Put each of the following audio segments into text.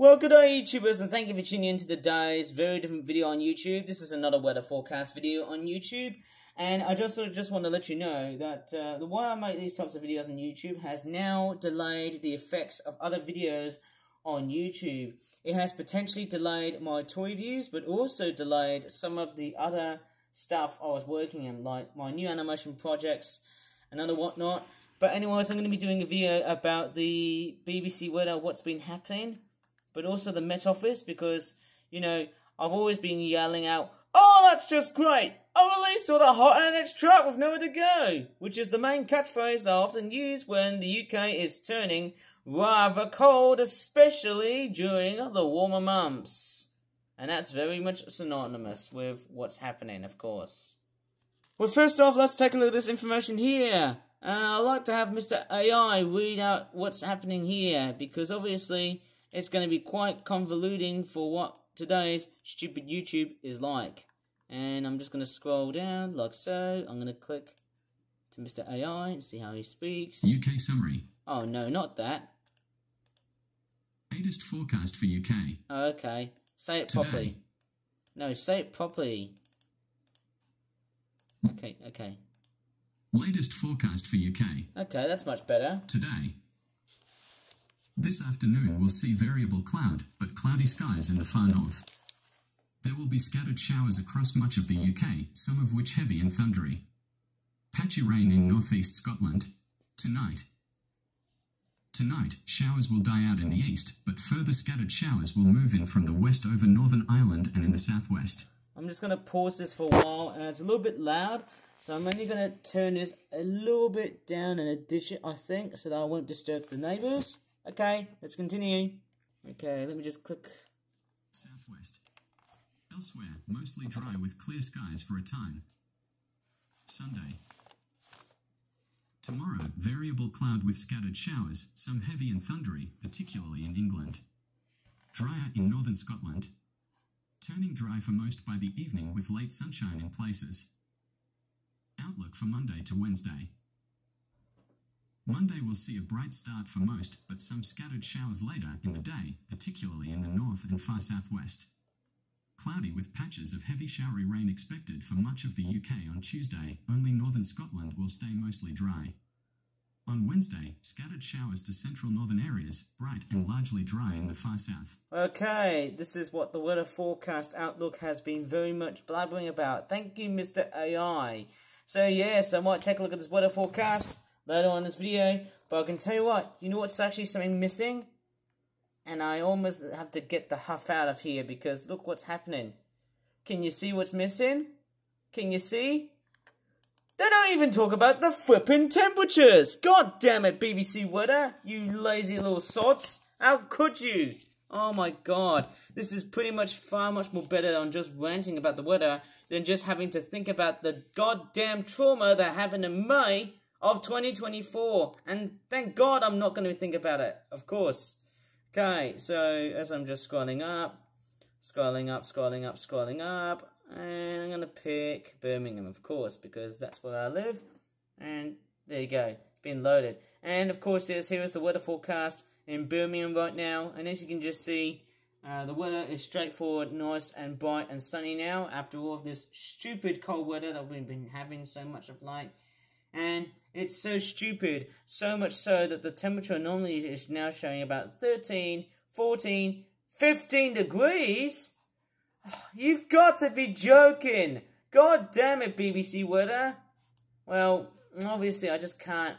Well, good day, YouTubers, and thank you for tuning in to today's very different video on YouTube. This is another weather forecast video on YouTube, and I just just want to let you know that uh, the why I make these types of videos on YouTube has now delayed the effects of other videos on YouTube. It has potentially delayed my toy views, but also delayed some of the other stuff I was working on, like my new animation projects and other whatnot. But anyways, I'm going to be doing a video about the BBC weather, what's been happening but also the Met Office because, you know, I've always been yelling out, Oh, that's just great! I released all the hot and it's track with nowhere to go! Which is the main catchphrase I often use when the UK is turning rather cold, especially during the warmer months. And that's very much synonymous with what's happening, of course. Well, first off, let's take a look at this information here. Uh, I'd like to have Mr. AI read out what's happening here, because obviously it's going to be quite convoluting for what today's stupid YouTube is like. And I'm just going to scroll down like so. I'm going to click to Mr. AI and see how he speaks. UK summary. Oh, no, not that. Latest forecast for UK. Oh, okay. Say it Today. properly. No, say it properly. Okay, okay. Latest forecast for UK. Okay, that's much better. Today. This afternoon we'll see variable cloud, but cloudy skies in the far north. There will be scattered showers across much of the UK, some of which heavy and thundery. Patchy rain in northeast Scotland. Tonight. Tonight, showers will die out in the east, but further scattered showers will move in from the west over Northern Ireland and in the southwest. I'm just going to pause this for a while, and it's a little bit loud, so I'm only going to turn this a little bit down and a digit, I think, so that I won't disturb the neighbours. Okay, let's continue. Okay, let me just click. Southwest. Elsewhere, mostly dry with clear skies for a time. Sunday. Tomorrow, variable cloud with scattered showers, some heavy and thundery, particularly in England. Drier in northern Scotland. Turning dry for most by the evening with late sunshine in places. Outlook for Monday to Wednesday. Monday will see a bright start for most, but some scattered showers later in the day, particularly in the north and far southwest. Cloudy with patches of heavy showery rain expected for much of the UK on Tuesday, only northern Scotland will stay mostly dry. On Wednesday, scattered showers to central northern areas, bright and largely dry in the far south. Okay, this is what the weather forecast outlook has been very much blabbering about. Thank you, Mr. AI. So, yes, I might take a look at this weather forecast later on this video, but I can tell you what, you know what's actually something missing? And I almost have to get the huff out of here because look what's happening. Can you see what's missing? Can you see? They don't even talk about the flipping temperatures. God damn it, BBC Weather, you lazy little sots. How could you? Oh my god. This is pretty much far much more better than just ranting about the weather than just having to think about the goddamn trauma that happened in May of 2024. And thank God I'm not going to think about it, of course. Okay, so as I'm just scrolling up, scrolling up, scrolling up, scrolling up, and I'm going to pick Birmingham, of course, because that's where I live. And there you go, it's been loaded. And of course, yes, here is the weather forecast in Birmingham right now. And as you can just see, uh, the weather is straightforward, nice and bright and sunny now after all of this stupid cold weather that we've been having so much of late. And it's so stupid, so much so that the temperature normally is now showing about 13, 14, 15 degrees. You've got to be joking. God damn it, BBC Weather. Well, obviously, I just can't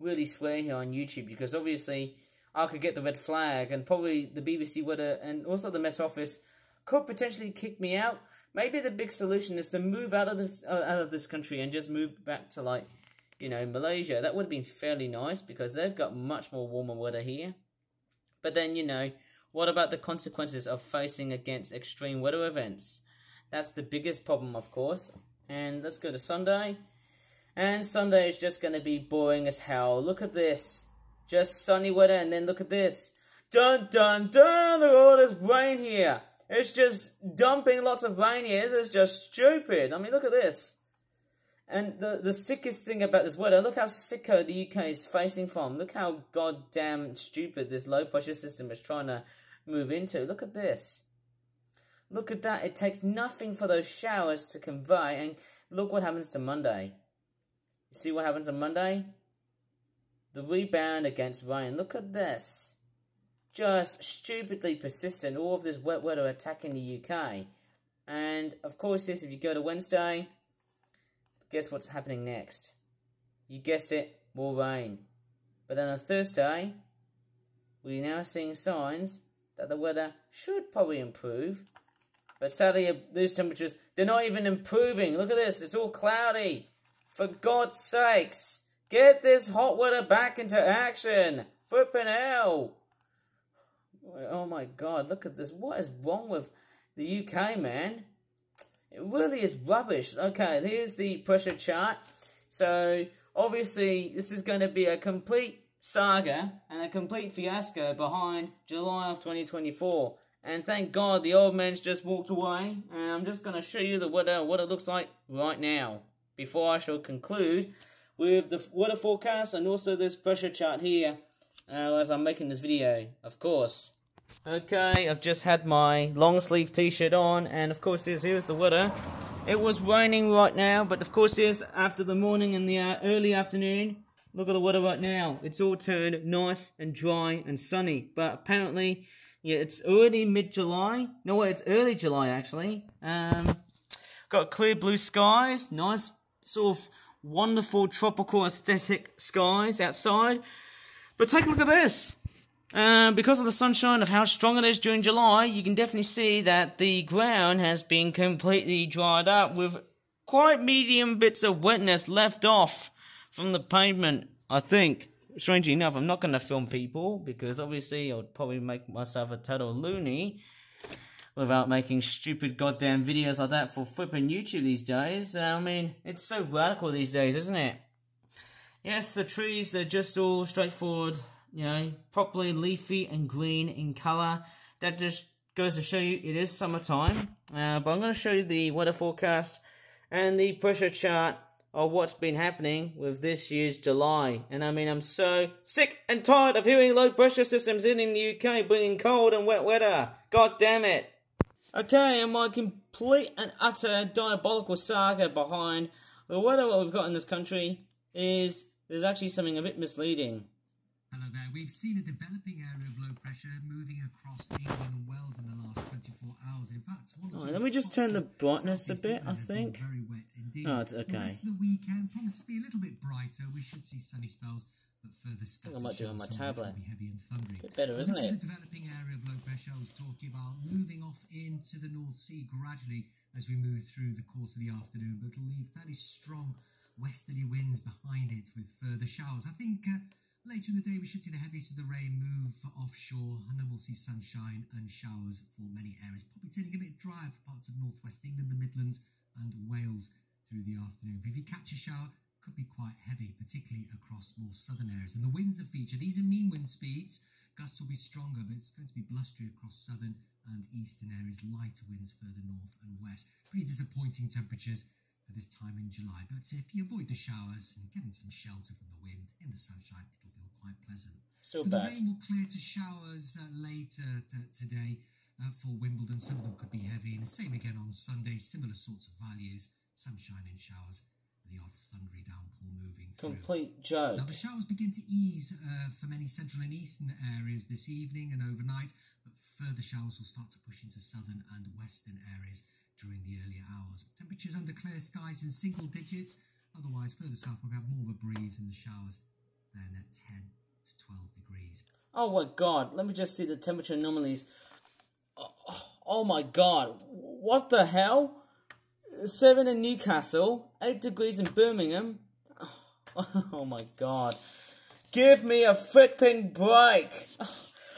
really swear here on YouTube because obviously I could get the red flag and probably the BBC Weather and also the Met Office could potentially kick me out. Maybe the big solution is to move out of this uh, out of this country and just move back to like, you know, Malaysia. That would have been fairly nice because they've got much more warmer weather here. But then, you know, what about the consequences of facing against extreme weather events? That's the biggest problem, of course. And let's go to Sunday. And Sunday is just going to be boring as hell. Look at this. Just sunny weather, and then look at this. Dun dun dun! Look at all this rain here. It's just dumping lots of rain here. This is just stupid. I mean, look at this. And the the sickest thing about this weather, oh, look how sicko the UK is facing from. Look how goddamn stupid this low pressure system is trying to move into. Look at this. Look at that. It takes nothing for those showers to convey. And look what happens to Monday. You see what happens on Monday? The rebound against rain. Look at this. Just stupidly persistent. All of this wet weather attacking the UK. And of course, this, if you go to Wednesday, guess what's happening next? You guessed it, more rain. But then on Thursday, we're now seeing signs that the weather should probably improve. But sadly, those temperatures, they're not even improving. Look at this, it's all cloudy. For God's sakes, get this hot weather back into action. Flipping hell. Oh my God, look at this. What is wrong with the UK, man? It really is rubbish. Okay, here's the pressure chart. So, obviously, this is going to be a complete saga and a complete fiasco behind July of 2024. And thank God the old man's just walked away. And I'm just going to show you the weather, what it looks like right now. Before I shall conclude with the weather forecast and also this pressure chart here uh, as I'm making this video, of course. Okay, I've just had my long sleeve t-shirt on, and of course here's, here's the weather. It was raining right now, but of course here's after the morning and the uh, early afternoon. Look at the weather right now. It's all turned nice and dry and sunny, but apparently, yeah, it's already mid-July. No, wait, it's early July actually. Um, got clear blue skies, nice sort of wonderful tropical aesthetic skies outside. But take a look at this. Uh, because of the sunshine of how strong it is during July, you can definitely see that the ground has been completely dried up with quite medium bits of wetness left off from the pavement, I think. Strangely enough, I'm not going to film people because obviously I would probably make myself a total loony without making stupid goddamn videos like that for flipping YouTube these days. I mean, it's so radical these days, isn't it? Yes, the trees, they're just all straightforward you know, properly leafy and green in colour. That just goes to show you it is summertime. Uh, but I'm going to show you the weather forecast and the pressure chart of what's been happening with this year's July. And I mean, I'm so sick and tired of hearing low pressure systems in, in the UK bringing cold and wet weather. God damn it. Okay, and my complete and utter diabolical saga behind the weather what we've got in this country is there's actually something a bit misleading. Hello there. We've seen a developing area of low pressure moving across England and Wales in the last 24 hours. In fact, one oh, let me just turn the brightness a bit, I think. Very wet indeed. Oh, it's okay. The rest of the weekend promises to be a little bit brighter. We should see sunny spells, but further scattered I might do on my tablet. Be heavy and thundery. Bit better, isn't this it? This is the developing area of low pressure I was talking about, moving off into the North Sea gradually as we move through the course of the afternoon, but it'll leave fairly strong westerly winds behind it with further showers. I think. Uh, Later in the day, we should see the heaviest of the rain move offshore, and then we'll see sunshine and showers for many areas. Probably turning a bit drier for parts of northwest England, the Midlands, and Wales through the afternoon. But if you catch a shower, could be quite heavy, particularly across more southern areas. And the winds are featured. These are mean wind speeds. Gusts will be stronger, but it's going to be blustery across southern and eastern areas. Lighter winds further north and west. Pretty disappointing temperatures for this time in July. But if you avoid the showers and getting some shelter from the wind in the sunshine, it'll feel quite pleasant. Still so the rain will clear to showers uh, later today uh, for Wimbledon. Some of them could be heavy, and the same again on Sunday. Similar sorts of values: sunshine and showers. The odd thundery downpour moving through. Complete joke. Now the showers begin to ease uh, for many central and eastern areas this evening and overnight, but further showers will start to push into southern and western areas during the earlier hours. Temperatures under clear skies in single digits. Otherwise, further south we'll have more of a breeze in the showers then at 10 to 12 degrees. Oh my god, let me just see the temperature anomalies. Oh, oh my god, what the hell? 7 in Newcastle, 8 degrees in Birmingham. Oh my god. Give me a flipping break.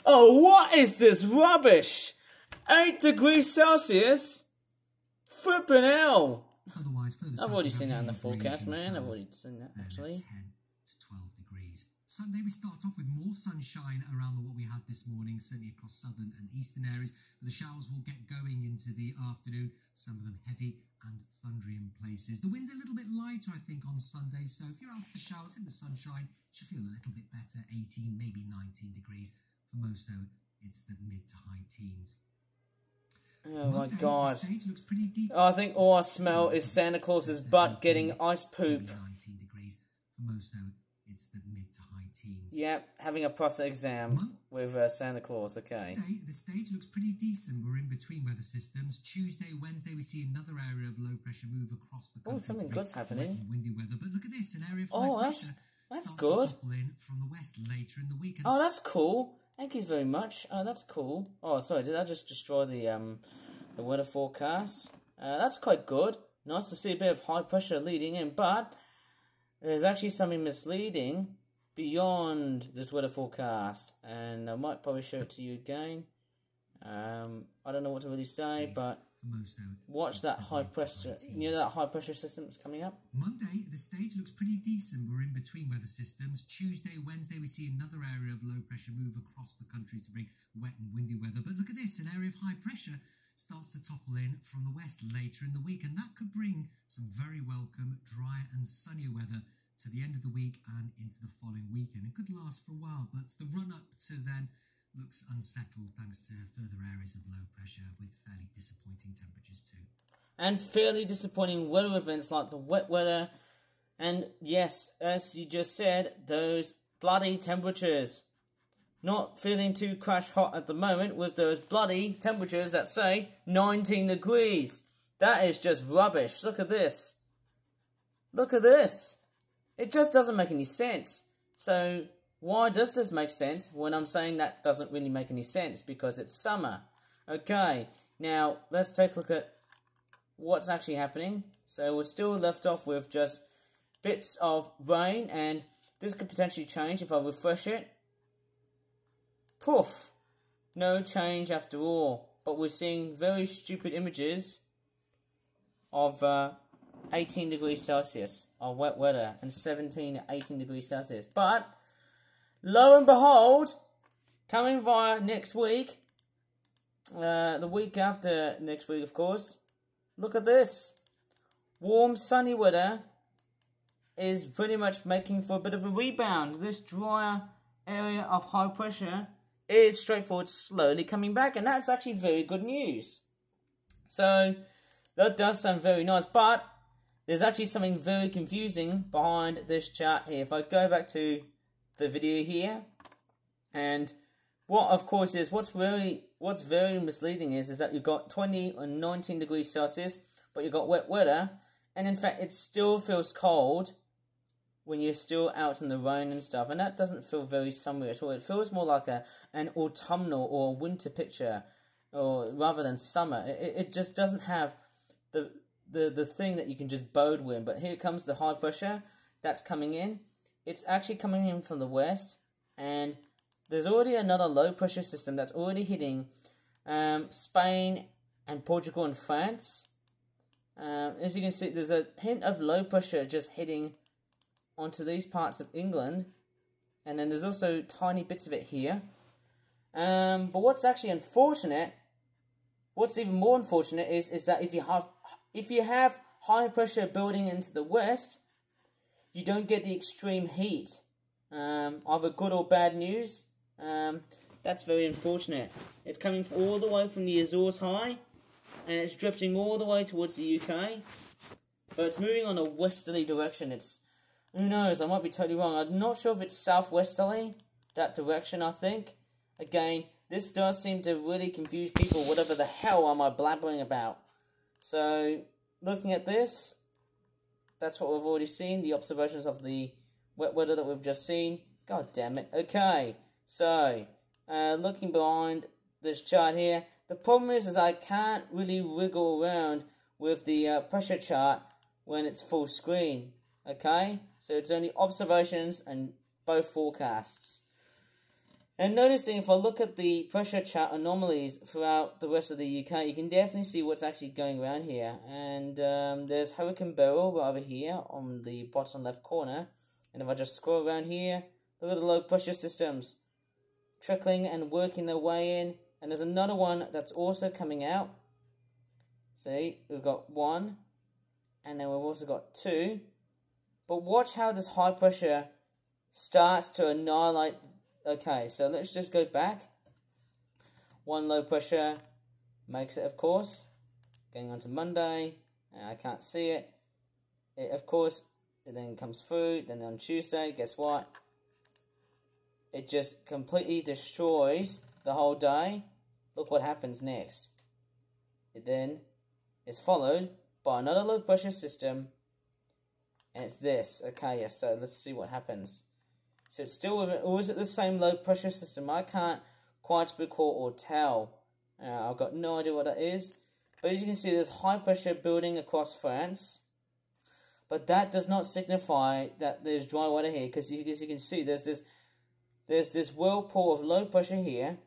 Oh, what is this rubbish? 8 degrees Celsius? Flipping hell. Otherwise, I've already seen that in the forecast, man. I've already seen that, actually. Sunday, we start off with more sunshine around what we had this morning, certainly across southern and eastern areas. But the showers will get going into the afternoon, some of them heavy and thundery in places. The wind's a little bit lighter, I think, on Sunday, so if you're out for the showers in the sunshine, you should feel a little bit better 18, maybe 19 degrees. For most, though, it's the mid to high teens. Oh my god. The stage looks pretty deep. Oh, I think all I smell is Santa Claus's butt getting ice poop. Maybe 19 degrees. For most, though, it's the mid to high teens. Yep, having a prostate exam with uh, Santa Claus, okay. Monday, the stage looks pretty decent. We're in between weather systems. Tuesday, Wednesday, we see another area of low pressure move across the country. Oh, something good's happening. windy weather. But look at this, an area of Oh, high that's- pressure that's good. to topple in from the west later in the week. Oh, that's cool. Thank you very much. Oh, that's cool. Oh, sorry, did I just destroy the um the weather forecast? Uh, that's quite good. Nice to see a bit of high pressure leading in, but there's actually something misleading beyond this weather forecast, and I might probably show it to you again. Um, I don't know what to really say, but for most, though, watch that high pressure. You know that high pressure system that's coming up. Monday, the stage looks pretty decent. We're in between weather systems. Tuesday, Wednesday, we see another area of low pressure move across the country to bring wet and windy weather. But look at this an area of high pressure starts to topple in from the west later in the week, and that could bring some very welcome drier, and sunnier weather to the end of the week and into the following weekend. It could last for a while, but the run up to then looks unsettled thanks to further areas of low pressure with fairly disappointing temperatures too. and fairly disappointing weather events like the wet weather, and yes, as you just said, those bloody temperatures. Not feeling too crash hot at the moment with those bloody temperatures that say 19 degrees. That is just rubbish. Look at this. Look at this. It just doesn't make any sense. So, why does this make sense when I'm saying that doesn't really make any sense? Because it's summer. Okay, now let's take a look at what's actually happening. So we're still left off with just bits of rain, and this could potentially change if I refresh it. Poof! No change after all. But we're seeing very stupid images of uh, 18 degrees Celsius of wet weather and 17 18 degrees Celsius. But lo and behold, coming via next week, uh, the week after next week, of course, look at this. Warm, sunny weather is pretty much making for a bit of a rebound. This drier area of high pressure is straightforward slowly coming back, and that's actually very good news. So, that does sound very nice, but there's actually something very confusing behind this chart here. If I go back to the video here, and what of course is what's very what's very misleading is is that you've got 20 or 19 degrees Celsius, but you've got wet weather, and in fact it still feels cold when you're still out in the rain and stuff, and that doesn't feel very summery at all. It feels more like a an autumnal or winter picture, or rather than summer. It, it just doesn't have the the the thing that you can just bode with. But here comes the high pressure that's coming in. It's actually coming in from the west, and there's already another low pressure system that's already hitting um, Spain and Portugal and France. Um, as you can see, there's a hint of low pressure just hitting onto these parts of England, and then there's also tiny bits of it here. Um, but what's actually unfortunate, what's even more unfortunate is is that if you have if you have high pressure building into the west, you don't get the extreme heat. Um, either good or bad news. Um, that's very unfortunate. It's coming all the way from the Azores High, and it's drifting all the way towards the UK. But it's moving on a westerly direction. It's who knows? I might be totally wrong. I'm not sure if it's southwesterly that direction. I think again, this does seem to really confuse people. Whatever the hell am I blabbering about? So looking at this, that's what we've already seen. The observations of the wet weather that we've just seen. God damn it. Okay, so uh, looking behind this chart here, the problem is, is I can't really wriggle around with the uh, pressure chart when it's full screen. Okay, so it's only observations and both forecasts. And noticing if I look at the pressure chart anomalies throughout the rest of the UK, you can definitely see what's actually going around here. And um, there's Hurricane Beryl over here on the bottom left corner. And if I just scroll around here, look at the low pressure systems trickling and working their way in. And there's another one that's also coming out. See, we've got one, and then we've also got 2. But watch how this high pressure starts to annihilate. Okay, so let's just go back. One low pressure makes it, of course. Going on to Monday, I can't see it. it of course, it then comes through. Then on Tuesday, guess what? It just completely destroys the whole day. Look what happens next. It then is followed by another low pressure system. And it's this. Okay, yes, so let's see what happens. So it's still with it, or is it the same low pressure system? I can't quite recall or tell. Uh, I've got no idea what that is. But as you can see, there's high pressure building across France. But that does not signify that there's dry water here, because as you can see, there's this there's this whirlpool of low pressure here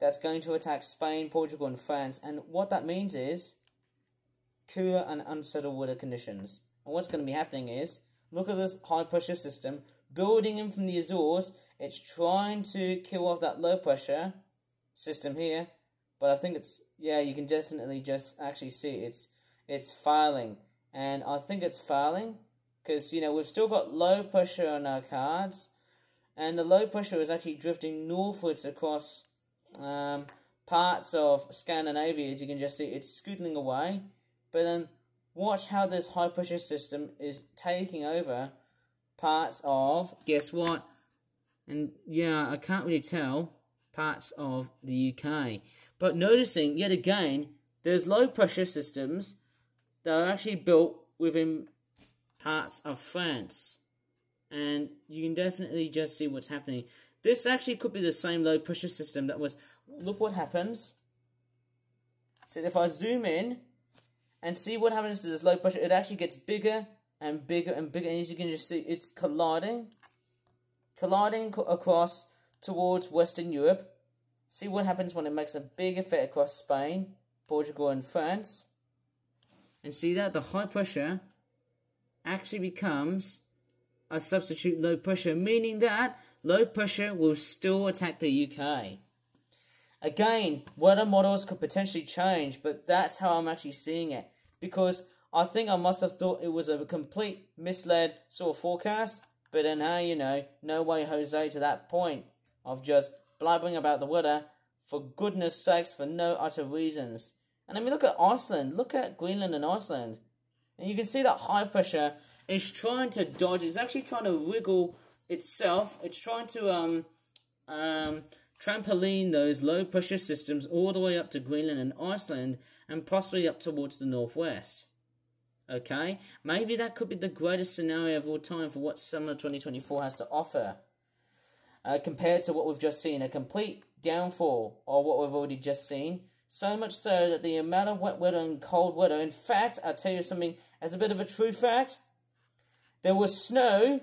that's going to attack Spain, Portugal, and France. And what that means is cooler and unsettled weather conditions. And what's going to be happening is look at this high pressure system building in from the Azores. It's trying to kill off that low pressure system here, but I think it's yeah you can definitely just actually see it's it's failing, and I think it's failing because you know we've still got low pressure on our cards, and the low pressure is actually drifting northwards across um, parts of Scandinavia. As you can just see, it's scootling away, but then watch how this high pressure system is taking over parts of, guess what? And yeah, I can't really tell, parts of the UK. But noticing, yet again, there's low pressure systems that are actually built within parts of France. And you can definitely just see what's happening. This actually could be the same low pressure system that was. Look what happens. So if I zoom in and see what happens to this low pressure, it actually gets bigger and bigger and bigger. And as you can just see, it's colliding, colliding across towards Western Europe. See what happens when it makes a big effect across Spain, Portugal, and France. And see that the high pressure actually becomes a substitute low pressure, meaning that low pressure will still attack the UK. Again, weather models could potentially change, but that's how I'm actually seeing it. Because I think I must have thought it was a complete misled sort of forecast, but then now you know, no way Jose to that point of just blabbering about the weather for goodness sakes for no utter reasons. And I mean, look at Iceland, look at Greenland and Iceland, and you can see that high pressure is trying to dodge. It's actually trying to wriggle itself. It's trying to um um trampoline those low pressure systems all the way up to Greenland and Iceland, and possibly up towards the northwest. Okay, maybe that could be the greatest scenario of all time for what summer 2024 has to offer. Uh, compared to what we've just seen, a complete downfall of what we've already just seen. So much so that the amount of wet weather and cold weather, in fact, I'll tell you something as a bit of a true fact, there was snow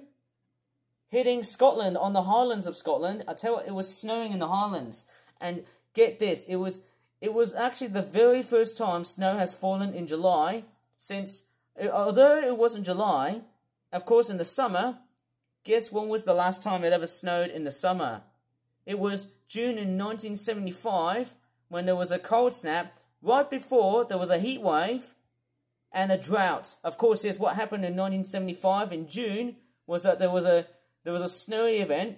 hitting Scotland on the Highlands of Scotland. I tell you what, it was snowing in the Highlands. And get this, it was it was actually the very first time snow has fallen in July since although it wasn't July, of course, in the summer, guess when was the last time it ever snowed in the summer? It was June in 1975 when there was a cold snap right before there was a heat wave and a drought. Of course, here's what happened in 1975 in June was that there was a there was a snowy event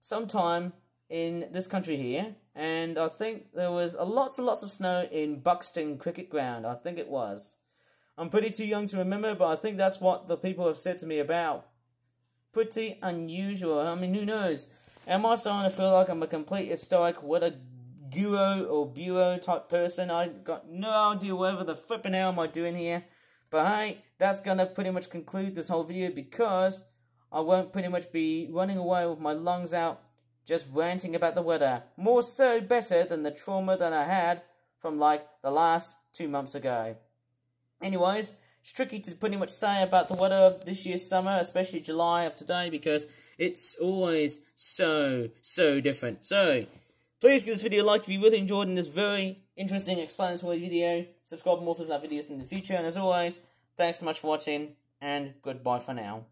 sometime in this country here, and I think there was a lots and lots of snow in Buxton Cricket Ground. I think it was. I'm pretty too young to remember, but I think that's what the people have said to me about. Pretty unusual. I mean, who knows? Am I starting to feel like I'm a complete historic, what a guru or bureau type person? I got no idea whatever the flipping hell am I doing here. But hey, that's gonna pretty much conclude this whole video because I won't pretty much be running away with my lungs out just ranting about the weather. More so better than the trauma that I had from like the last two months ago. Anyways, it's tricky to pretty much say about the weather of this year's summer, especially July of today, because it's always so, so different. So, please give this video a like if you really enjoyed this very interesting explanatory video. Subscribe more for that videos in the future, and as always, thanks so much for watching, and goodbye for now.